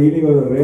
于那个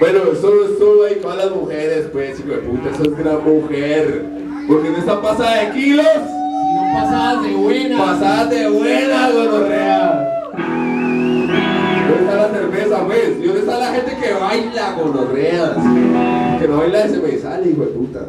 Bueno, solo, solo hay para las mujeres, pues, hijo de puta, eso es gran mujer. Porque no está pasada de kilos, No pasadas de buena. pasadas de buena, gonorrea. ¿Dónde está la cerveza, pues? ¿Y dónde está la gente que baila, gonorreas? Que no baila se me sale, hijo de puta.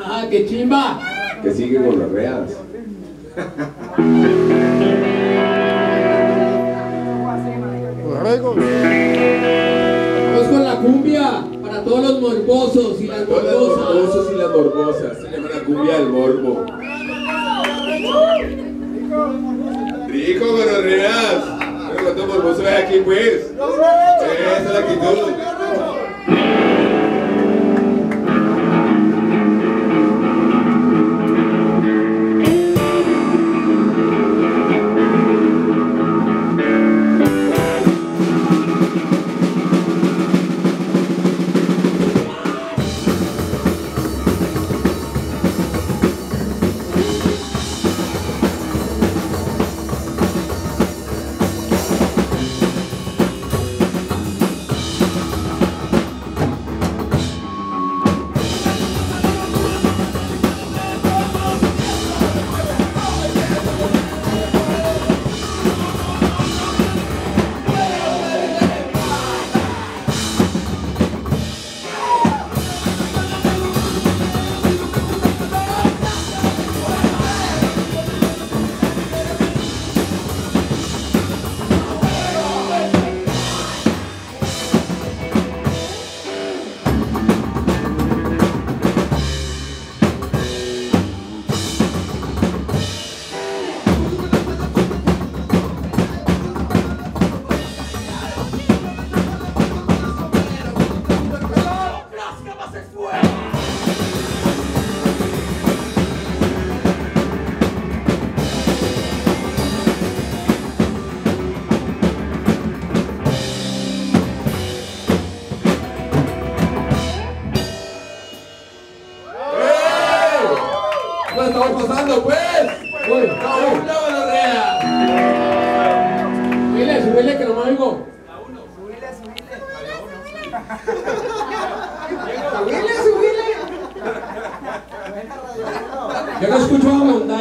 ¡Ah, qué chimba! Que sigue con las reas. Vamos con la cumbia para todos los morbosos y las morbosas. Los morbosos y las morbosas. Se llama la cumbia del morbo. Rico con las reas. Pero cuánto morboso es aquí, pues. Esa es la actitud.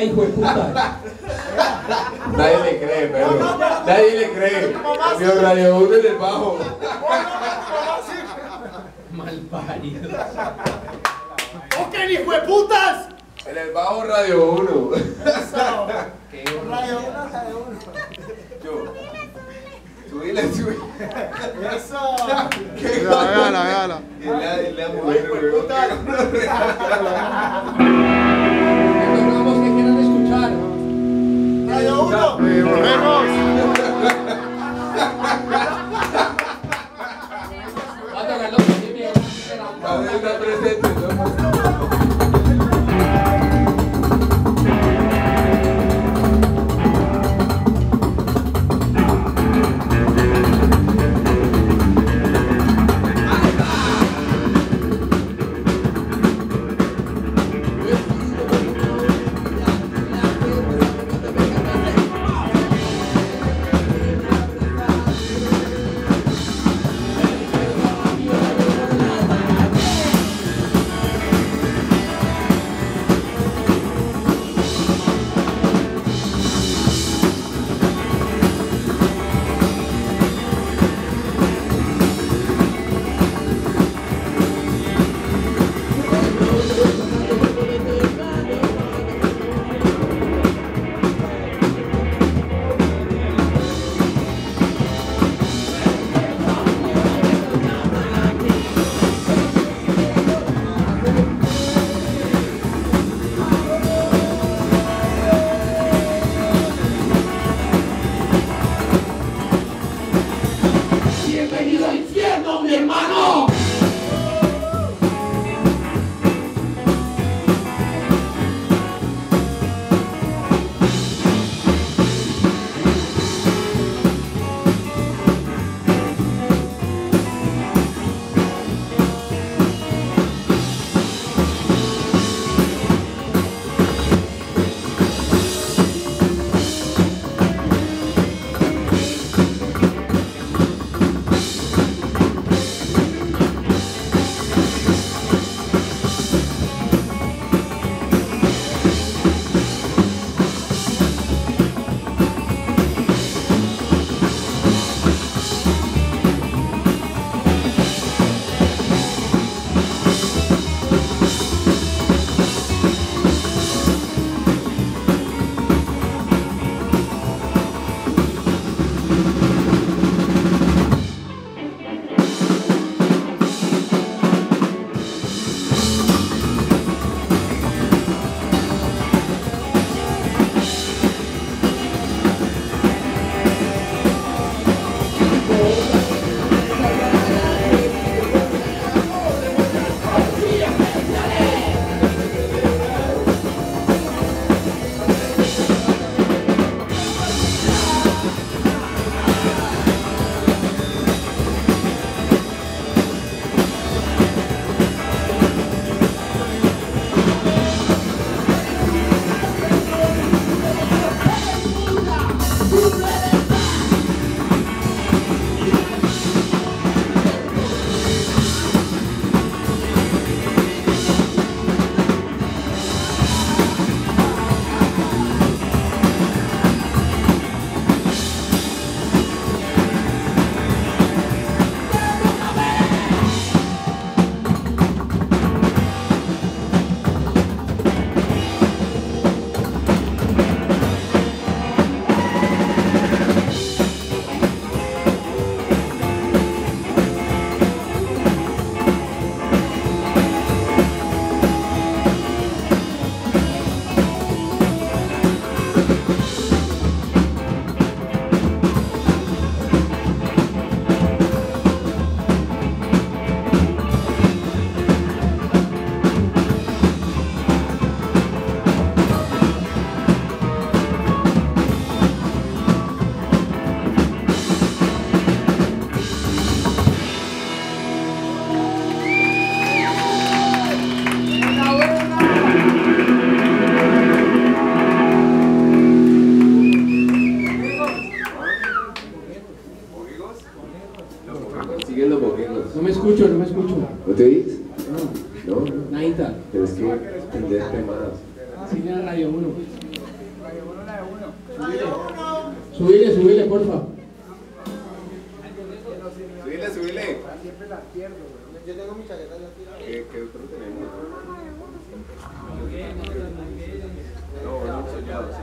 Hijo de puta. Nadie le cree, perro. Nadie le cree. Radio 1 en el bajo. Malparido. ¡Toquen, hijo de putas! En el bajo Radio 1. Qué Radio uno, radio uno. Yo. Subile, subile. Eso. ¿Qué Véala, véala. Y la, y la mujer, weón. Tocamos que quieran escuchar. Radio uno.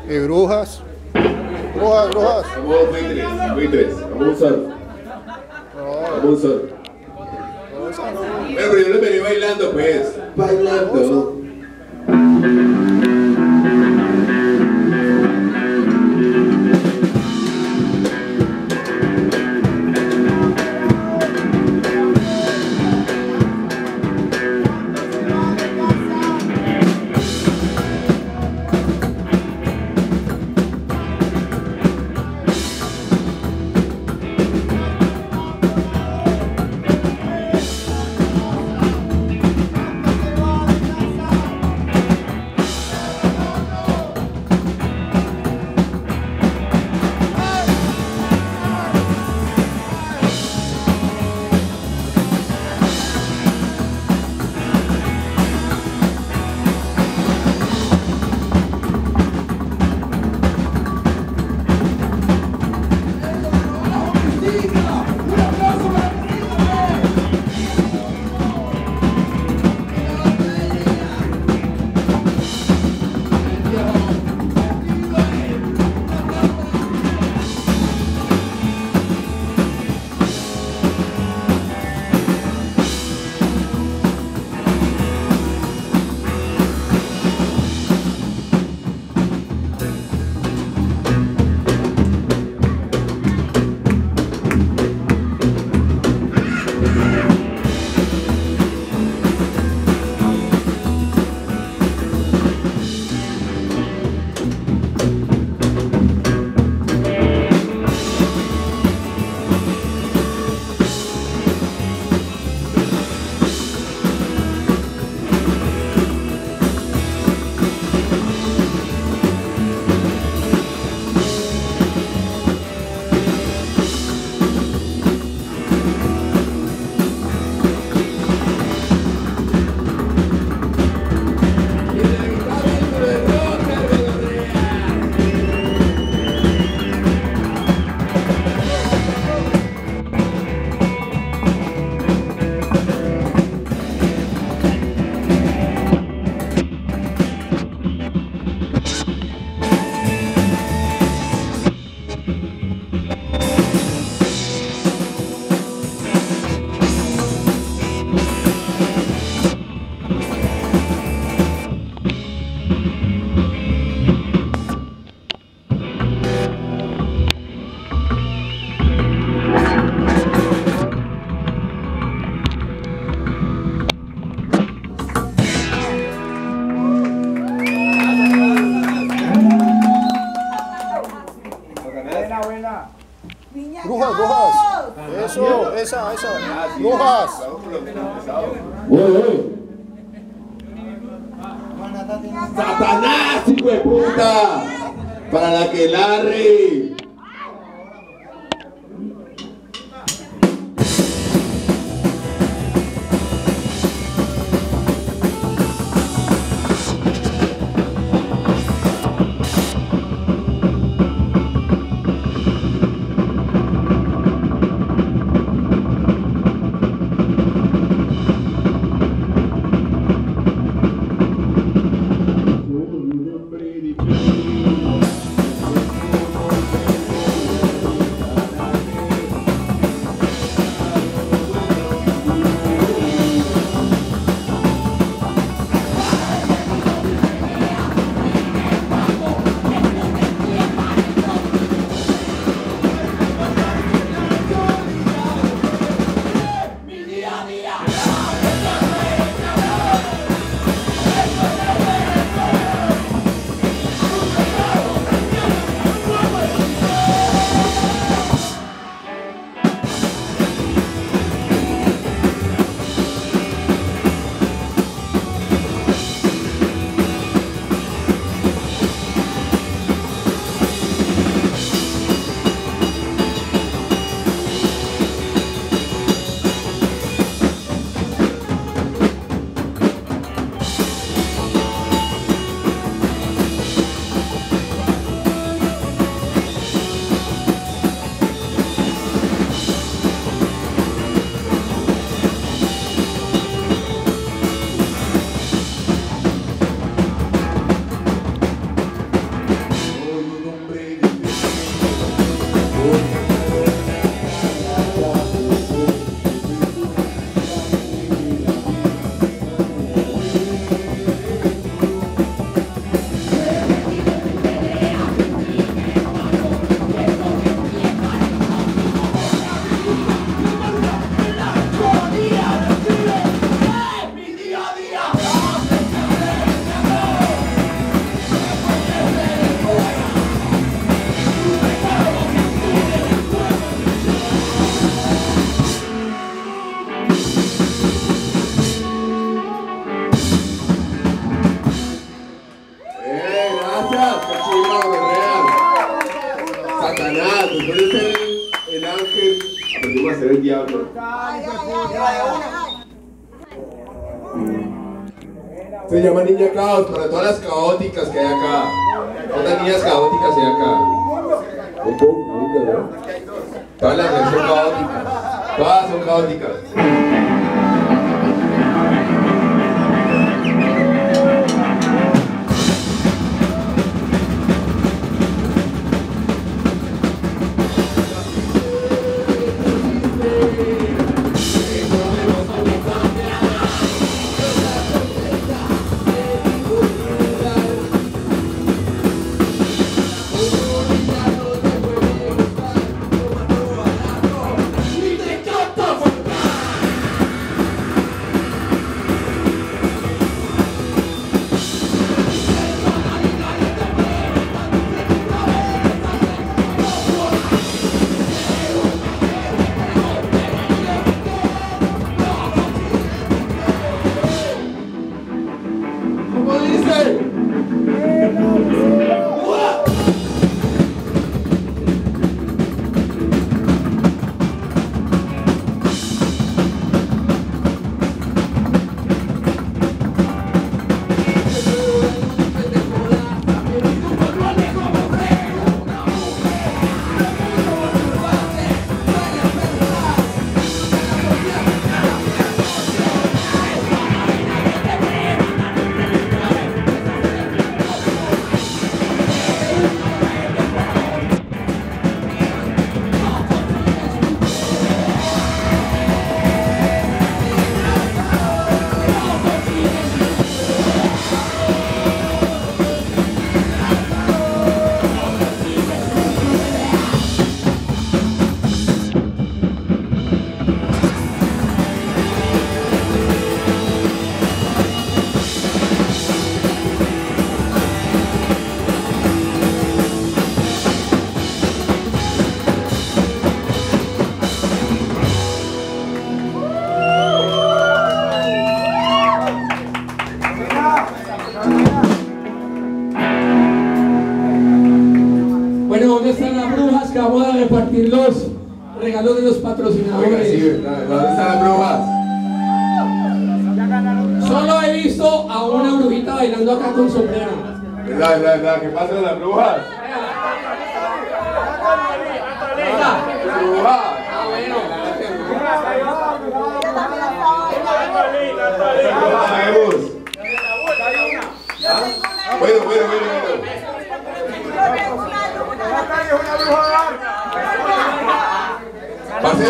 Y brujas. Brujas, brujas. Vamos buitres, buitres. Vamos a un surf. Vamos a pero yo les venía bailando, pues. Bailando. Esa. Brujas. ¡Satanás, hijo de puta! Para la que larre.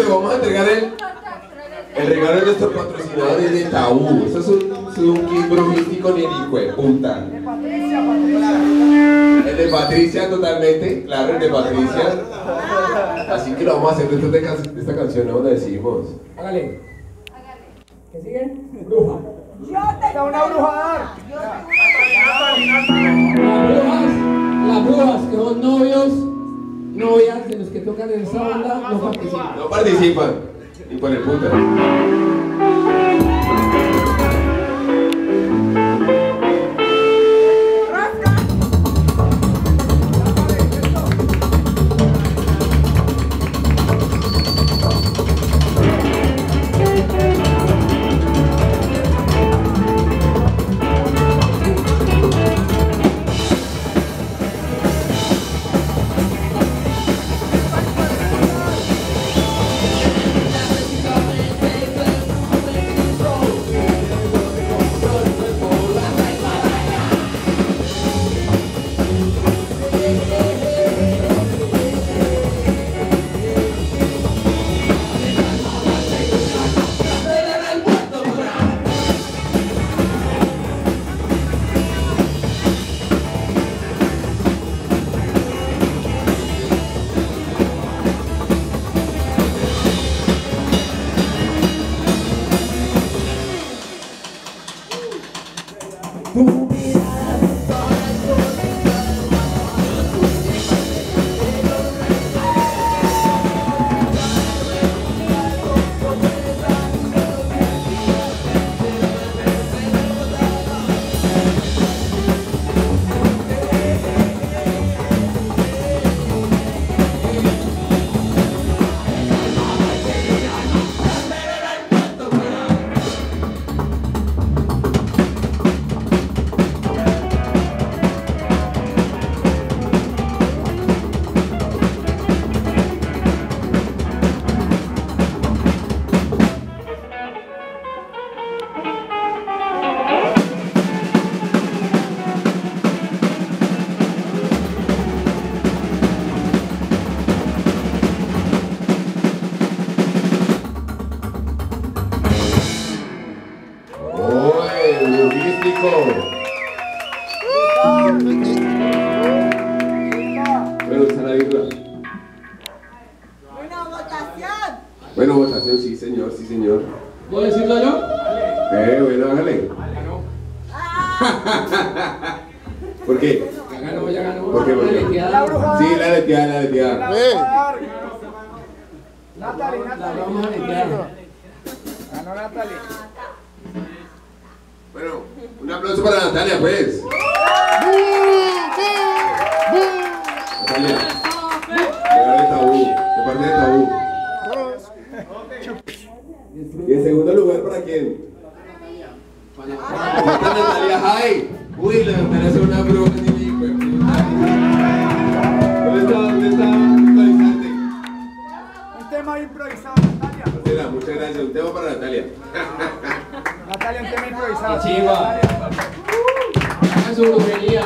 Vamos a entregar el, el regalo de nuestros patrocinadores de Tabú. Eso es un, es un kit brujístico ni el hijo de puta. El de Patricia totalmente, claro, el de Patricia. Así que lo vamos a hacer después de, can- esta canción, ¿no? Lo decimos. Hágale. ¿Qué sigue? Bruja. una bruja Las brujas, las brujas que son novios, novias de los que tocan en esta banda, no participan. No participan. Ni por el puta. Leteada. Sí, la leteada, la leteada. Natalie, La Natalie. vamos a letear. Ganó Natalie. Bueno, un aplauso para Natalia, pues. Natalia. De tabú, de parte de tabú. ¿Y en segundo lugar para quién? Falta Natalia Jai. Uy, la Natalia es una broma ni tema improvisado, Natalia. Marcela, muchas gracias. Un tema para Natalia. Natalia, un tema improvisado. Chiva. Hagan su brujería.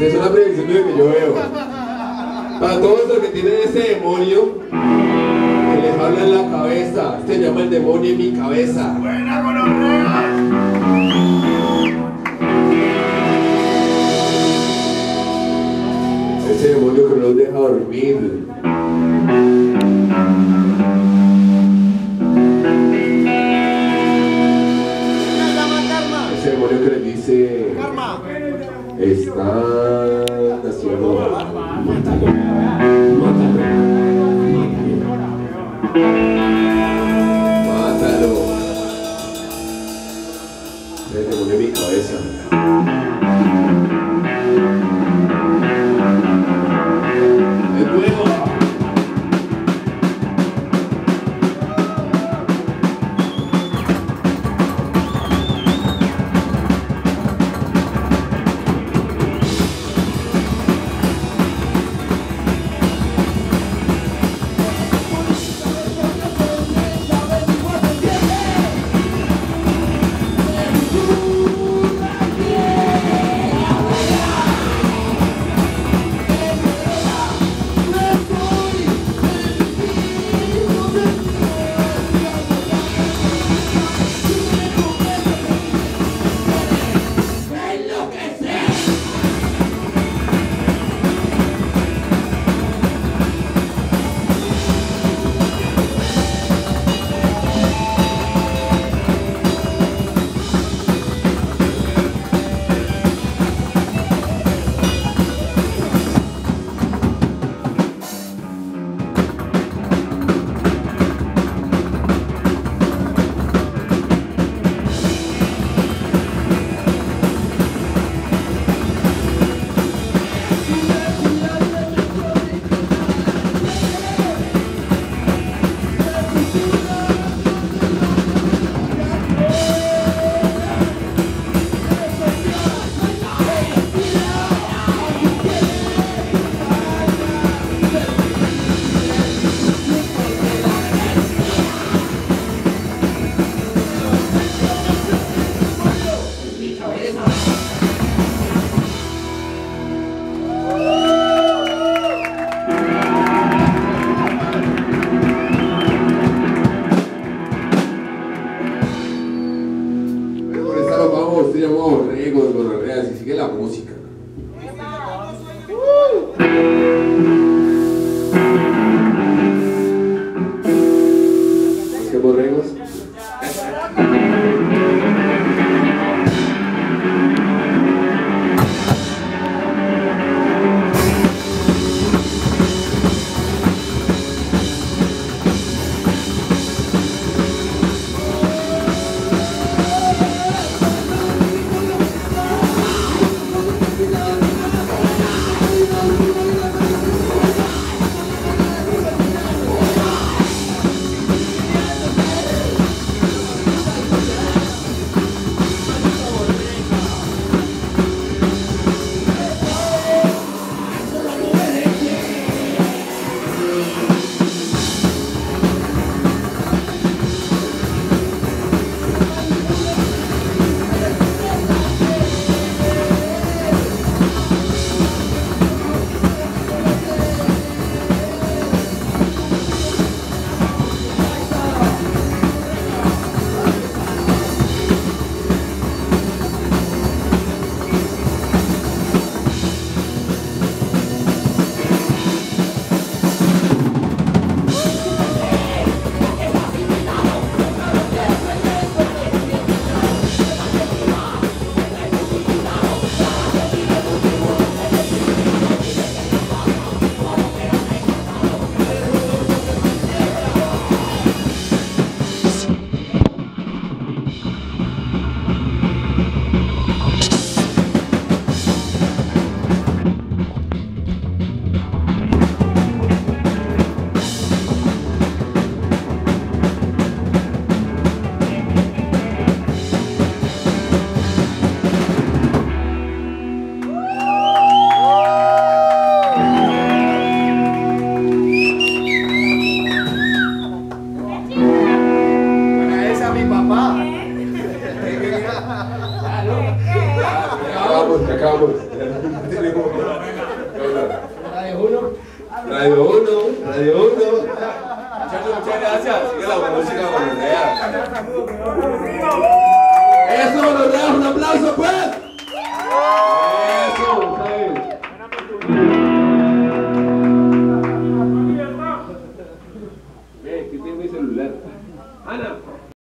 Usted es una predicción de lo que yo veo. Para todos los que tienen ese demonio que les habla en la cabeza, se llama el demonio en mi cabeza. Buena gonorrea. Ese demonio que no los deja dormir. está